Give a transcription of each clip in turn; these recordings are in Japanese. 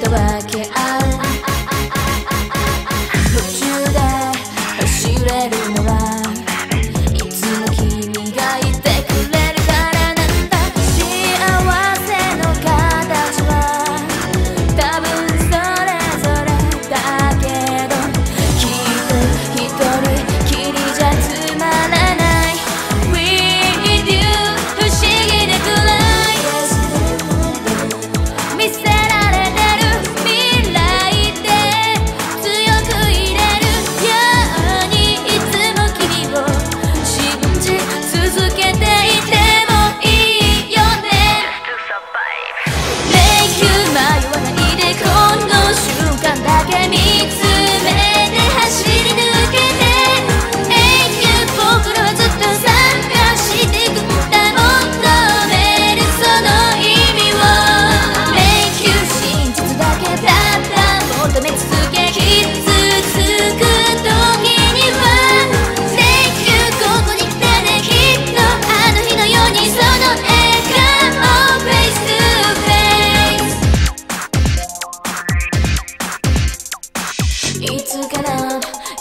しけ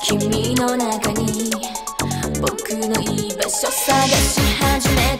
君の中に僕の居場所探し始め